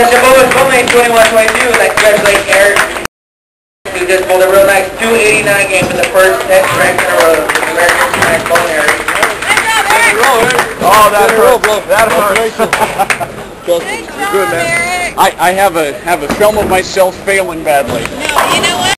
the Chabot Bowman 21-22, like congratulate Eric. He just pulled a real nice 289 game for the first 10 strikes in a row. Congratulations, Bowman Eric. Oh, that hurt. That hurt. Good Good, man. Eric. I, I have a have a film of myself failing badly. No.